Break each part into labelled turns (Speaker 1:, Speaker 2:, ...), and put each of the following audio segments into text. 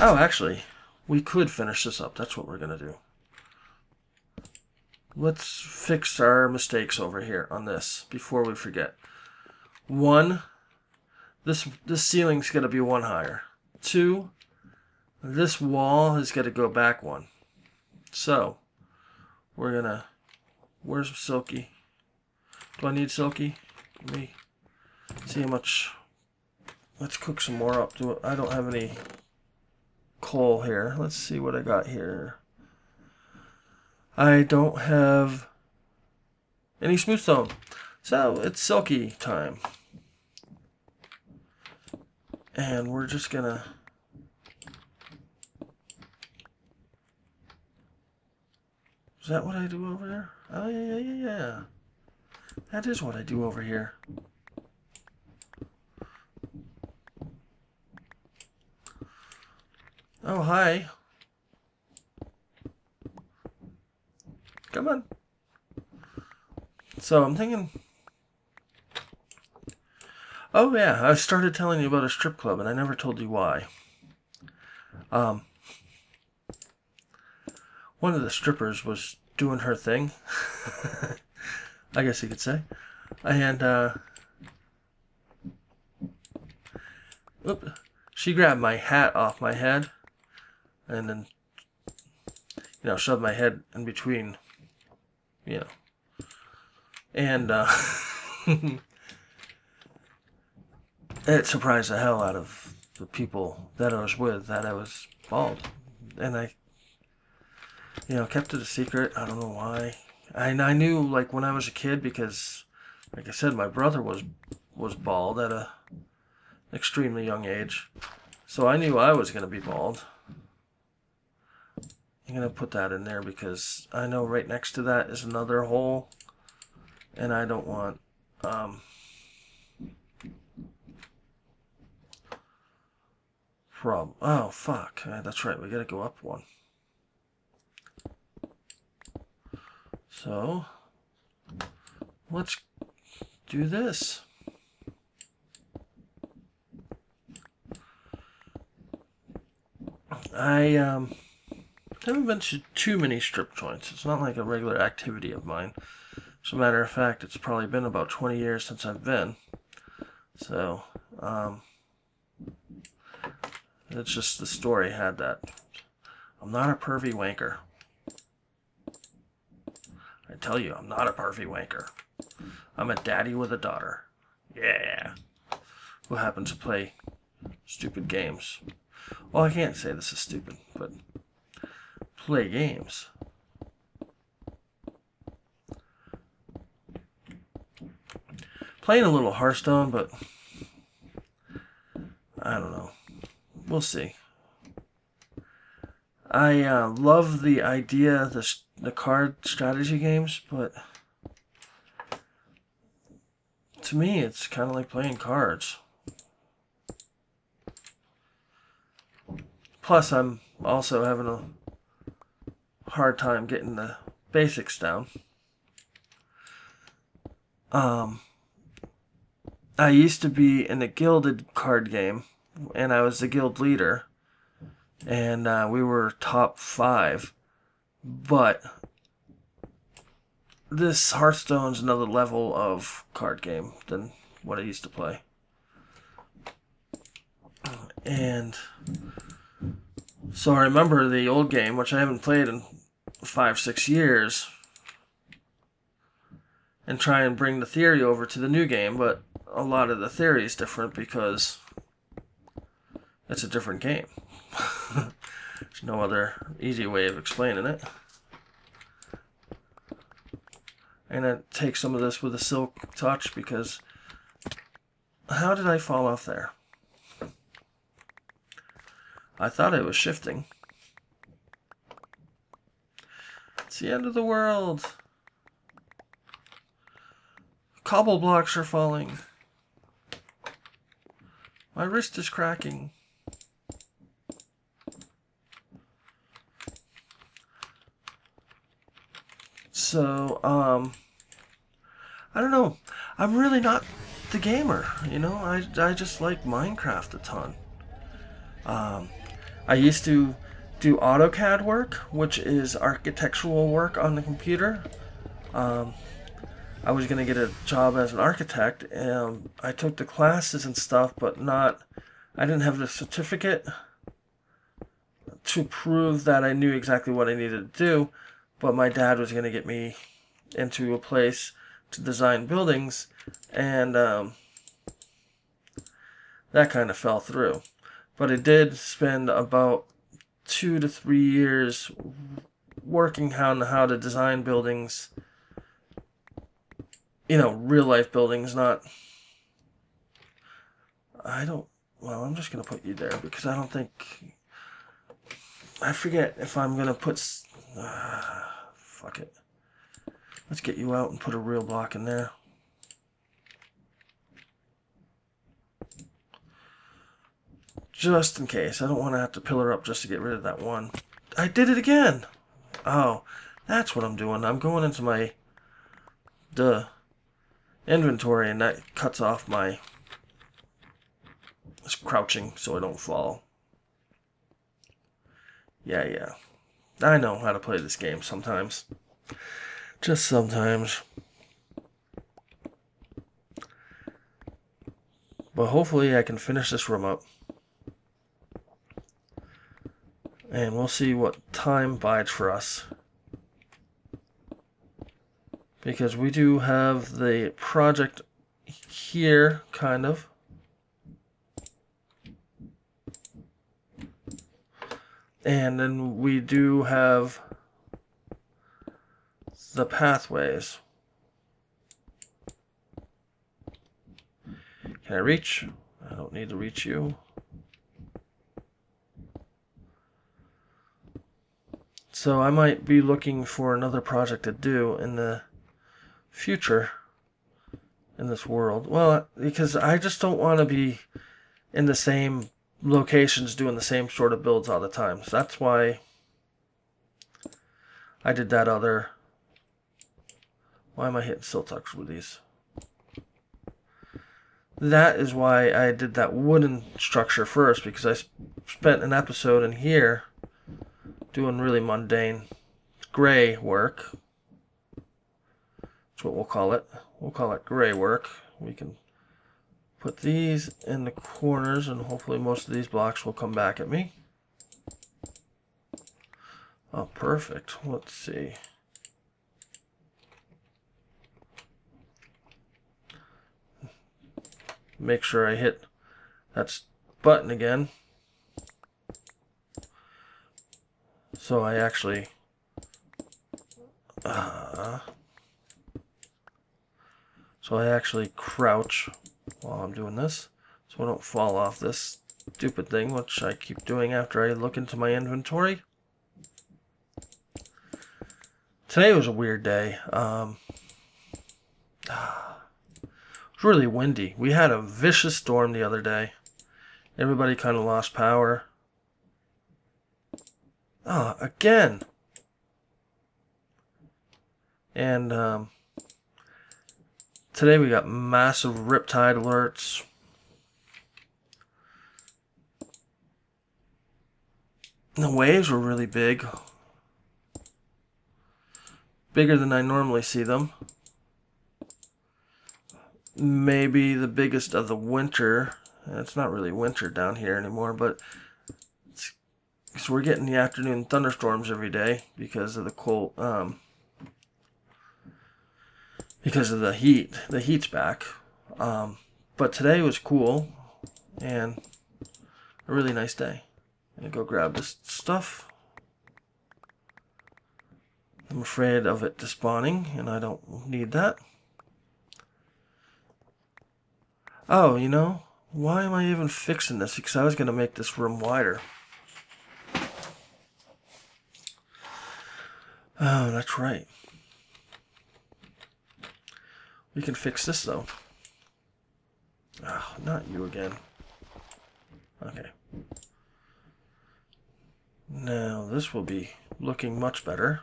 Speaker 1: Oh, actually, we could finish this up. That's what we're going to do. Let's fix our mistakes over here on this before we forget. One, this this ceiling's got to be one higher. Two, this wall is going to go back one. So, we're going to... Where's Silky? Do I need Silky? Let me see how much... Let's cook some more up. Do I don't have any coal here. Let's see what I got here. I don't have any smooth stone. So it's silky time. And we're just gonna Is that what I do over there? Oh yeah yeah yeah yeah. That is what I do over here. Oh, hi. Come on. So I'm thinking. Oh yeah, I started telling you about a strip club, and I never told you why. Um, one of the strippers was doing her thing. I guess you could say, and uh, she grabbed my hat off my head and then you know shove my head in between you know. And uh it surprised the hell out of the people that I was with that I was bald. And I you know kept it a secret. I don't know why. And I knew like when I was a kid because like I said my brother was was bald at a extremely young age. So I knew I was going to be bald I'm going to put that in there because I know right next to that is another hole. And I don't want... Um, problem. Oh, fuck. that's right. We got to go up one. So, let's do this. I, um... I haven't been to too many strip joints. It's not like a regular activity of mine. As a matter of fact, it's probably been about 20 years since I've been. So, um, it's just the story had that. I'm not a pervy wanker. I tell you, I'm not a pervy wanker. I'm a daddy with a daughter. Yeah. Who happens to play stupid games. Well, I can't say this is stupid, but play games. Playing a little Hearthstone, but I don't know. We'll see. I uh, love the idea, the the card strategy games, but to me, it's kind of like playing cards. Plus, I'm also having a hard time getting the basics down. Um, I used to be in a gilded card game, and I was the guild leader, and uh, we were top five. But this Hearthstone's another level of card game than what I used to play. And so I remember the old game, which I haven't played in five, six years and try and bring the theory over to the new game, but a lot of the theory is different because it's a different game. There's no other easy way of explaining it. And I take some of this with a silk touch because how did I fall off there? I thought it was shifting. It's the end of the world. Cobble blocks are falling. My wrist is cracking. So, um, I don't know. I'm really not the gamer, you know? I, I just like Minecraft a ton. Um, I used to do AutoCAD work, which is architectural work on the computer. Um, I was going to get a job as an architect, and I took the classes and stuff, but not, I didn't have the certificate to prove that I knew exactly what I needed to do, but my dad was going to get me into a place to design buildings, and um, that kind of fell through. But I did spend about two to three years working on how to design buildings, you know, real life buildings, not. I don't. Well, I'm just going to put you there because I don't think. I forget if I'm going to put. Uh, fuck it. Let's get you out and put a real block in there. Just in case. I don't want to have to pillar up just to get rid of that one. I did it again! Oh, that's what I'm doing. I'm going into my the inventory and that cuts off my It's crouching so I don't fall. Yeah, yeah. I know how to play this game sometimes. Just sometimes. But hopefully I can finish this room up. And we'll see what time bides for us. Because we do have the project here, kind of. And then we do have the pathways. Can I reach? I don't need to reach you. So I might be looking for another project to do in the future in this world. Well, because I just don't want to be in the same locations doing the same sort of builds all the time. So that's why I did that other why am I hitting silk touch with these? That is why I did that wooden structure first, because I spent an episode in here doing really mundane gray work. That's what we'll call it. We'll call it gray work. We can put these in the corners and hopefully most of these blocks will come back at me. Oh, perfect. Let's see. make sure I hit that button again. So I actually uh, so I actually crouch while I'm doing this so I don't fall off this stupid thing which I keep doing after I look into my inventory. Today was a weird day. Um, It's really windy. We had a vicious storm the other day. Everybody kind of lost power. Ah, oh, again. And um, today we got massive riptide alerts. The waves were really big. Bigger than I normally see them maybe the biggest of the winter. It's not really winter down here anymore, but so we're getting the afternoon thunderstorms every day because of the cold, um, because of the heat. The heat's back. Um, but today was cool and a really nice day. I'm gonna go grab this stuff. I'm afraid of it despawning, and I don't need that. Oh, you know, why am I even fixing this? Because I was to make this room wider. Oh, that's right. We can fix this, though. Oh, not you again. Okay. Now, this will be looking much better.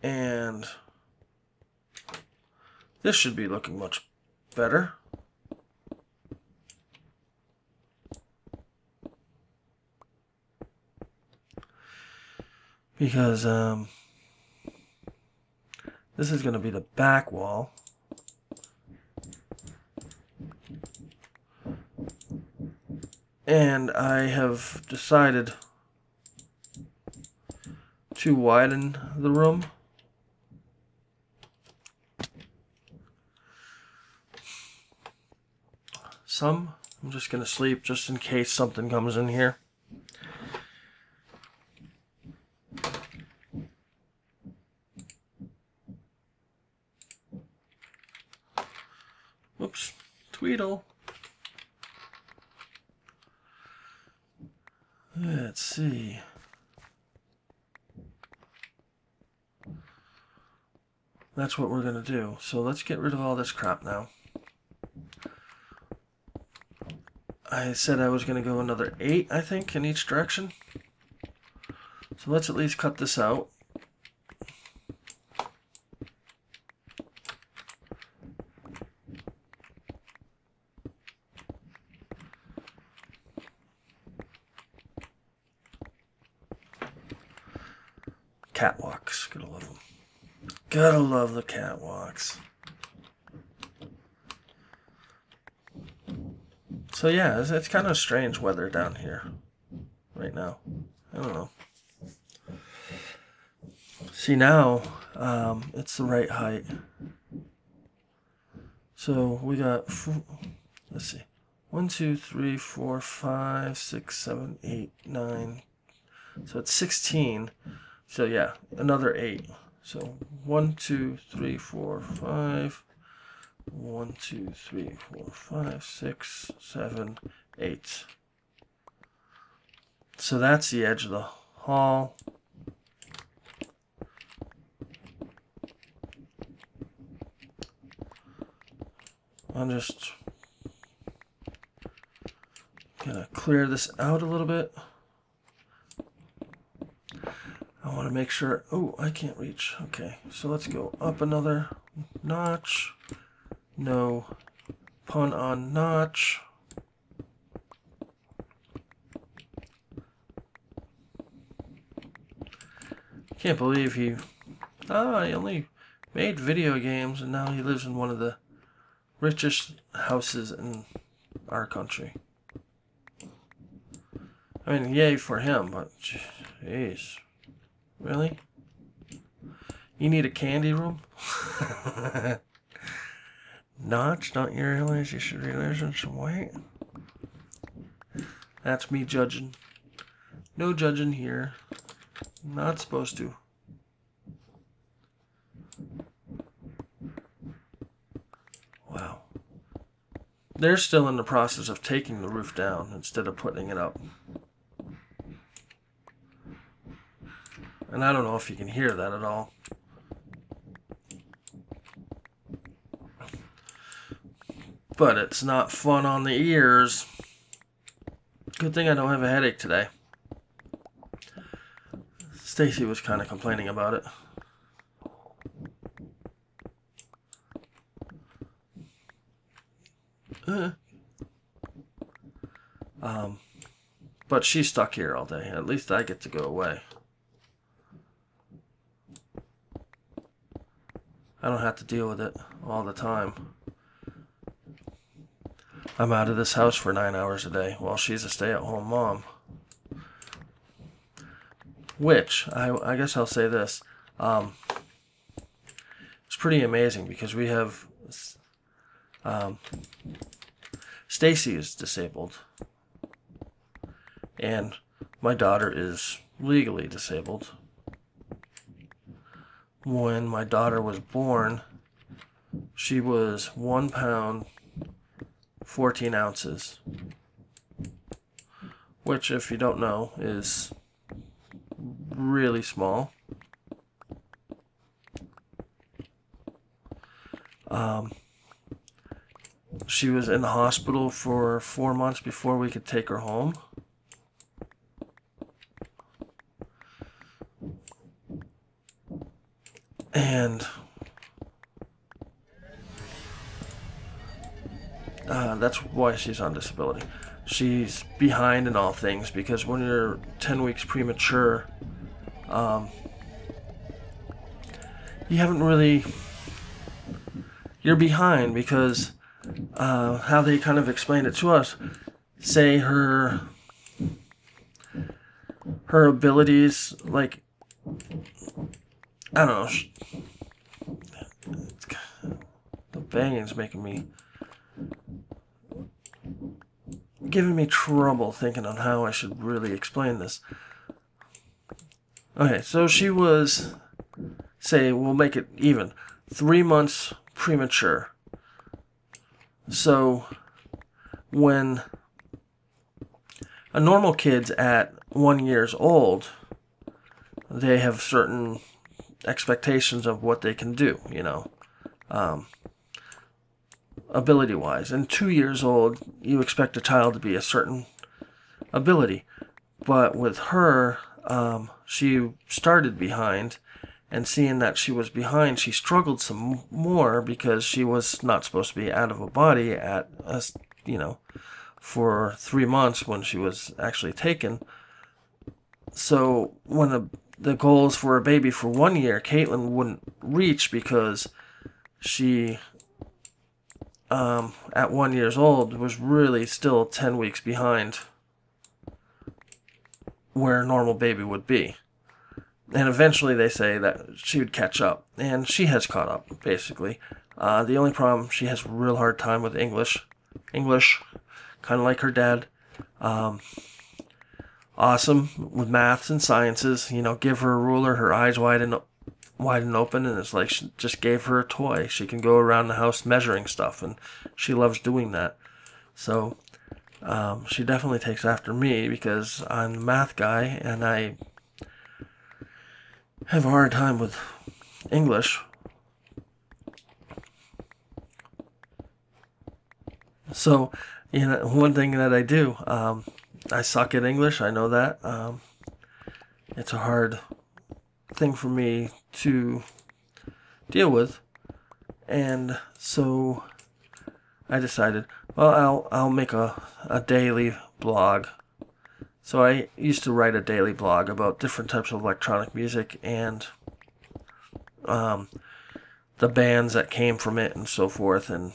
Speaker 1: And... This should be looking much better. Because um, this is going to be the back wall. And I have decided to widen the room. Some, I'm just going to sleep just in case something comes in here. Tweedle. Let's see. That's what we're going to do. So let's get rid of all this crap now. I said I was going to go another 8, I think, in each direction. So let's at least cut this out. Catwalks, gotta love them. Gotta love the catwalks. So yeah, it's, it's kind of strange weather down here right now. I don't know. See now, um, it's the right height. So we got, let's see, one, two, three, four, five, six, seven, eight, nine. So it's 16. So yeah, another eight. So one, two, three, four, five. One, two, three, four, five, six, seven, eight. So that's the edge of the hall. I'm just gonna clear this out a little bit. I want to make sure, oh, I can't reach. Okay, so let's go up another notch. No pun on notch. Can't believe he, ah, he only made video games and now he lives in one of the richest houses in our country. I mean, yay for him, but jeez. Really? You need a candy room? Notch, don't you realize you should lose some weight? That's me judging. No judging here. Not supposed to. Wow. They're still in the process of taking the roof down instead of putting it up. And I don't know if you can hear that at all. But it's not fun on the ears. Good thing I don't have a headache today. Stacy was kind of complaining about it. Uh, um, but she's stuck here all day. At least I get to go away. I don't have to deal with it all the time. I'm out of this house for nine hours a day while she's a stay-at-home mom. Which, I, I guess I'll say this, um, it's pretty amazing because we have, um, Stacy is disabled, and my daughter is legally disabled when my daughter was born, she was one pound, 14 ounces, which, if you don't know, is really small. Um, she was in the hospital for four months before we could take her home. And uh, that's why she's on disability. She's behind in all things because when you're 10 weeks premature, um, you haven't really. You're behind because uh, how they kind of explained it to us. Say her her abilities, like I don't know. The banging's making me giving me trouble thinking on how I should really explain this. Okay, so she was, say, we'll make it even, three months premature. So, when a normal kid's at one years old, they have certain expectations of what they can do, you know, um, ability wise. And two years old, you expect a child to be a certain ability. But with her, um, she started behind, and seeing that she was behind, she struggled some more because she was not supposed to be out of a body at, a, you know, for three months when she was actually taken. So when the the goals for a baby for one year, Caitlin wouldn't reach because she, um, at one years old, was really still ten weeks behind where a normal baby would be. And eventually they say that she would catch up, and she has caught up, basically. Uh, the only problem, she has a real hard time with English. English, kind of like her dad. Um, awesome with maths and sciences. You know, give her a ruler, her eyes wide and wide and open, and it's like she just gave her a toy. She can go around the house measuring stuff, and she loves doing that. So um, she definitely takes after me because I'm the math guy and I have a hard time with English. So, you know, one thing that I do, um, I suck at English. I know that. Um, it's a hard thing for me to deal with, and so I decided, well, I'll I'll make a a daily blog. So I used to write a daily blog about different types of electronic music and um, the bands that came from it and so forth, and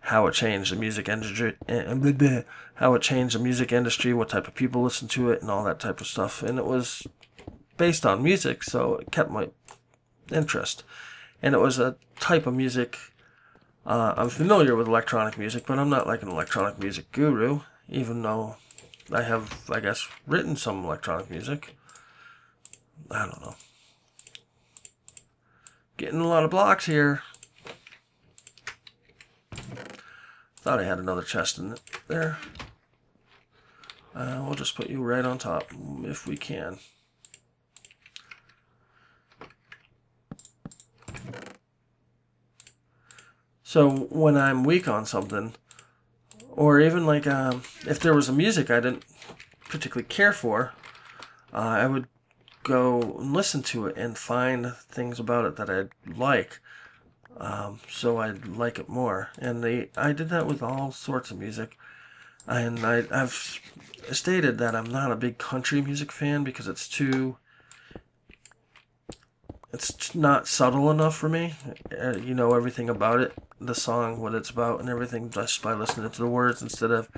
Speaker 1: how it changed the music industry, how it changed the music industry, what type of people listened to it, and all that type of stuff. And it was based on music, so it kept my interest. And it was a type of music uh, I'm familiar with electronic music, but I'm not like an electronic music guru, even though I have, I guess, written some electronic music. I don't know. Getting a lot of blocks here. Thought I had another chest in there. Uh, we'll just put you right on top if we can. So when I'm weak on something, or even like um, if there was a music I didn't particularly care for, uh, I would go and listen to it and find things about it that I'd like. Um, so I'd like it more. And they, I did that with all sorts of music. And I, I've stated that I'm not a big country music fan because it's too it's not subtle enough for me. Uh, you know everything about it, the song, what it's about, and everything just by listening to the words instead of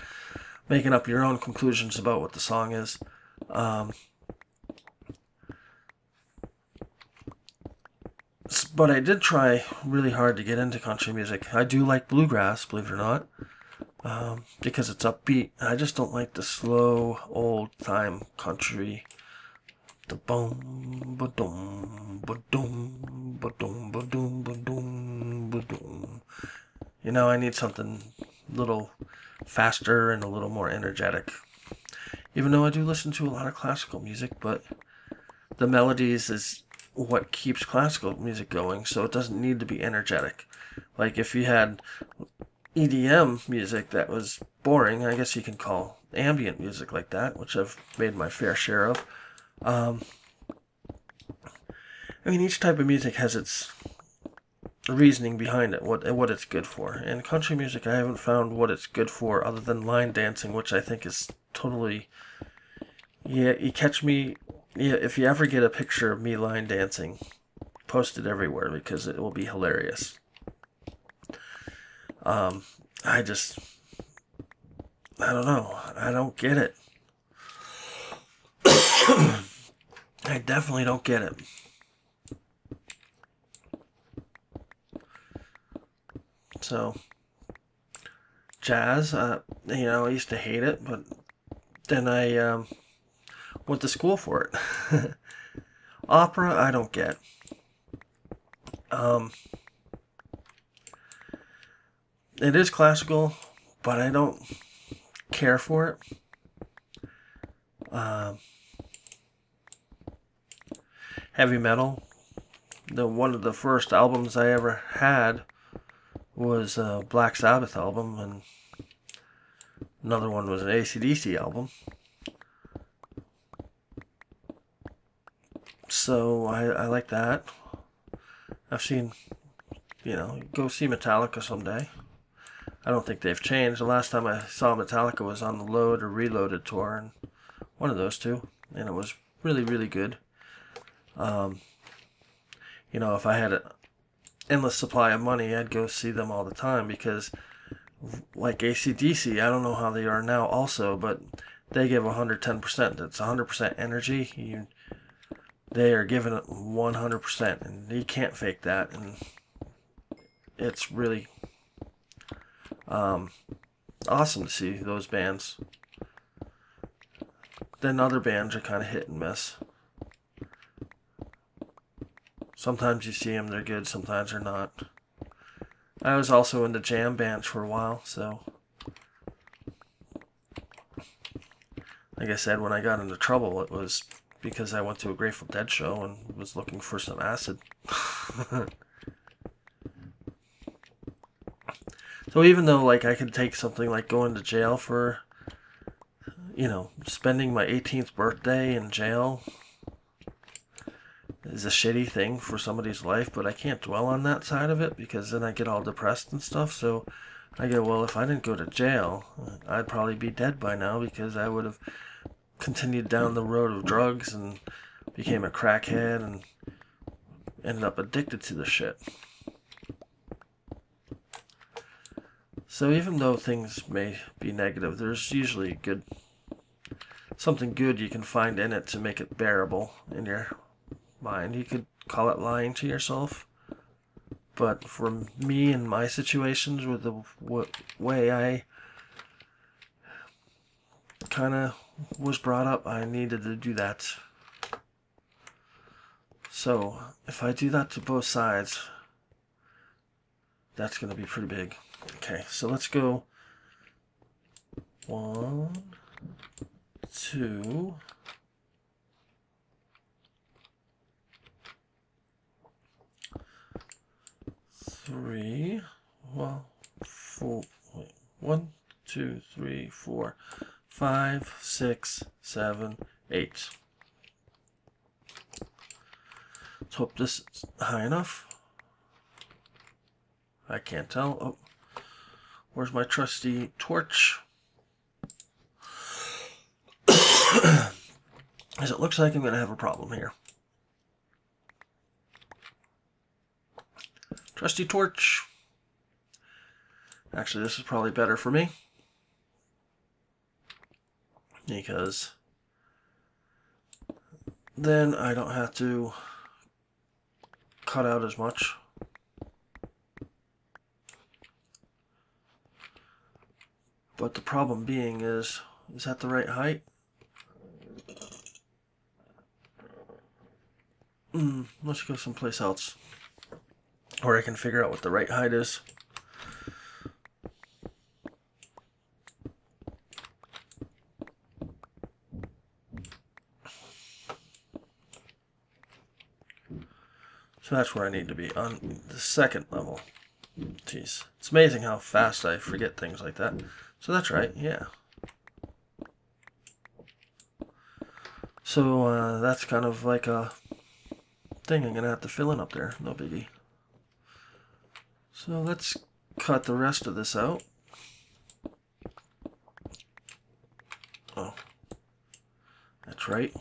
Speaker 1: making up your own conclusions about what the song is. Um, but I did try really hard to get into country music. I do like bluegrass, believe it or not, um, because it's upbeat. I just don't like the slow, old time country the boom, ba dum, ba dum, ba dum, ba dum, ba dum, ba dum. You know, I need something a little faster and a little more energetic. Even though I do listen to a lot of classical music, but the melodies is what keeps classical music going, so it doesn't need to be energetic. Like if you had EDM music that was boring, I guess you can call ambient music like that, which I've made my fair share of. Um, I mean, each type of music has its reasoning behind it, what what it's good for. And country music, I haven't found what it's good for other than line dancing, which I think is totally. Yeah, you catch me yeah, if you ever get a picture of me line dancing, post it everywhere because it will be hilarious. Um, I just, I don't know. I don't get it. I definitely don't get it. So, jazz, uh, you know, I used to hate it, but then I um, went to school for it. Opera, I don't get. Um, it is classical, but I don't care for it. Um, heavy metal. The one of the first albums I ever had was a Black Sabbath album, and another one was an ACDC album. So I, I like that. I've seen, you know, go see Metallica someday. I don't think they've changed. The last time I saw Metallica was on the Load or Reloaded tour, and one of those two, and it was really, really good. Um, you know, if I had an endless supply of money, I'd go see them all the time because, like ACDC, I don't know how they are now also, but they give 110%. It's 100% energy. You, they are giving it 100%, and you can't fake that. And it's really um, awesome to see those bands. Then other bands are kind of hit and miss. Sometimes you see them, they're good, sometimes they're not. I was also into jam bands for a while, so. Like I said, when I got into trouble, it was because I went to a Grateful Dead show and was looking for some acid. so even though, like, I could take something like going to jail for, you know, spending my 18th birthday in jail is a shitty thing for somebody's life, but I can't dwell on that side of it because then I get all depressed and stuff. So I go, well, if I didn't go to jail, I'd probably be dead by now because I would have continued down the road of drugs and became a crackhead and ended up addicted to the shit. So even though things may be negative, there's usually good something good you can find in it to make it bearable in your mind. You could call it lying to yourself. But for me and my situations with the w- way I kind of was brought up, I needed to do that. So, if I do that to both sides, that's going to be pretty big. Okay, so let's go one, two, three, well, four, wait, one, two, three, four, five, six, seven, eight. Let's hope this is high enough. I can't tell. Oh, where's my trusty torch? As it looks like I'm going to have a problem here. Trusty torch. Actually, this is probably better for me. Because then I don't have to cut out as much. But the problem being is, is that the right height? Mm, let's go someplace else. Where I can figure out what the right height is. So that's where I need to be, on the second level. Jeez. It's amazing how fast I forget things like that. So that's right, yeah. So uh, that's kind of like a thing I'm going to have to fill in up there. No biggie. So let's cut the rest of this out. Oh, that's right.